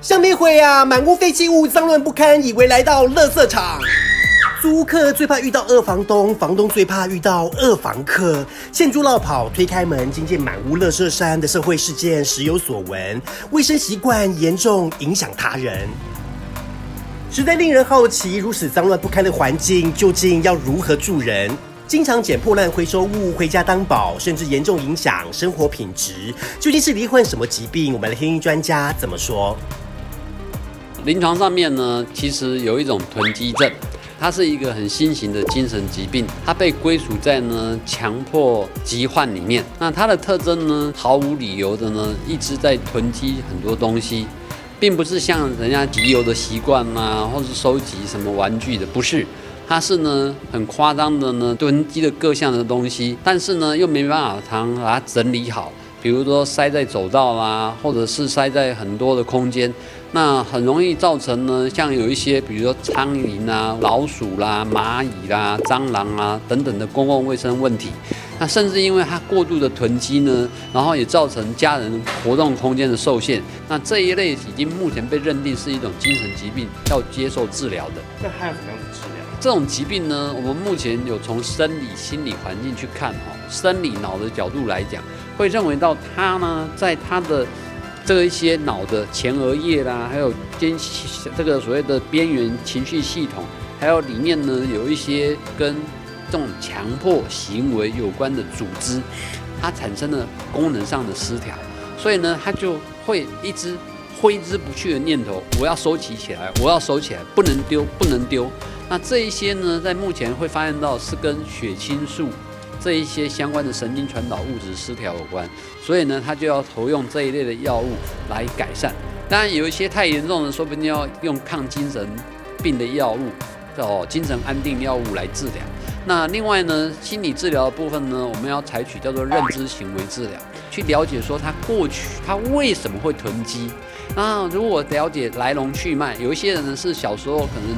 像没回啊！满屋废弃物，脏乱不堪，以为来到垃圾场。租客最怕遇到二房东，房东最怕遇到二房客。见猪落跑，推开门，惊见满屋垃圾山的社会事件时有所闻，卫生习惯严重影响他人。实在令人好奇，如此脏乱不堪的环境，究竟要如何住人？经常捡破烂回收物回家当宝，甚至严重影响生活品质，究竟是罹患什么疾病？我们来听听专家怎么说。临床上面呢，其实有一种囤积症，它是一个很新型的精神疾病，它被归属在呢强迫疾患里面。那它的特征呢，毫无理由的呢，一直在囤积很多东西，并不是像人家集邮的习惯啊，或是收集什么玩具的，不是。它是呢很夸张的呢囤积的各项的东西，但是呢又没办法常把它整理好，比如说塞在走道啦，或者是塞在很多的空间，那很容易造成呢像有一些比如说苍蝇啊、老鼠啦、蚂蚁啦、蟑螂啊等等的公共卫生问题。那甚至因为它过度的囤积呢，然后也造成家人活动空间的受限。那这一类已经目前被认定是一种精神疾病，要接受治疗的。那还有什么样的治疗？这种疾病呢，我们目前有从生理、心理环境去看哈。生理脑的角度来讲，会认为到他呢，在他的这一些脑的前额叶啦，还有间这个所谓的边缘情绪系统，还有里面呢有一些跟这种强迫行为有关的组织，它产生了功能上的失调，所以呢，他就会一直挥之不去的念头，我要收集起来，我要收起来，不能丢，不能丢。那这一些呢，在目前会发现到是跟血清素这一些相关的神经传导物质失调有关，所以呢，他就要投用这一类的药物来改善。当然，有一些太严重的，说不定要用抗精神病的药物，哦，精神安定药物来治疗。那另外呢，心理治疗的部分呢，我们要采取叫做认知行为治疗，去了解说他过去他为什么会囤积。那如果了解来龙去脉，有一些人呢是小时候可能。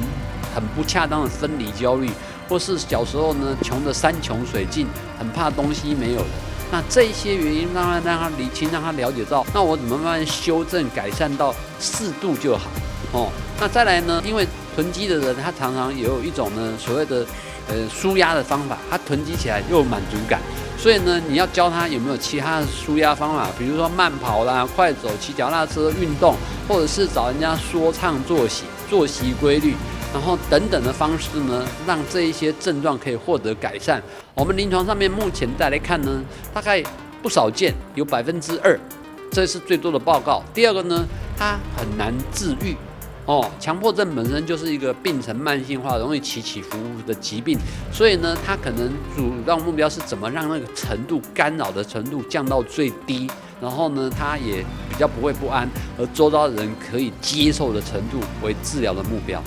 很不恰当的分离焦虑，或是小时候呢穷的山穷水尽，很怕东西没有了。那这些原因让他让他理清，让他了解到，那我怎么慢慢修正改善到适度就好哦。那再来呢，因为囤积的人他常常也有一种呢所谓的呃舒压的方法，他囤积起来又有满足感，所以呢你要教他有没有其他的舒压方法，比如说慢跑啦、快走、骑脚踏车运动，或者是找人家说唱作息、作息规律。然后等等的方式呢，让这一些症状可以获得改善。我们临床上面目前再来看呢，大概不少见，有百分之二，这是最多的报告。第二个呢，它很难治愈。哦，强迫症本身就是一个病程慢性化、容易起起伏伏的疾病，所以呢，它可能主要目标是怎么让那个程度干扰的程度降到最低，然后呢，它也比较不会不安，而周遭的人可以接受的程度为治疗的目标。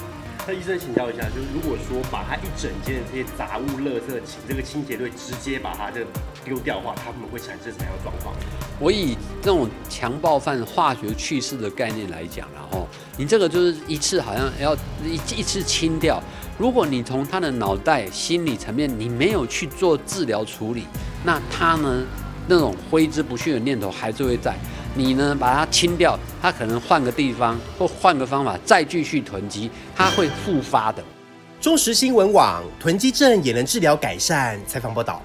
那医生请教一下，就是如果说把他一整间的这些杂物、垃圾，请这个清洁队直接把它这丢掉的话，他们会产生什么样的状况？我以这种强暴犯化学去世的概念来讲，然后你这个就是一次好像要一一次清掉。如果你从他的脑袋、心理层面，你没有去做治疗处理，那他呢那种挥之不去的念头还是会在。你呢，把它清掉，它可能换个地方或换个方法再继续囤积，它会复发的。中时新闻网囤积症也能治疗改善。采访报道。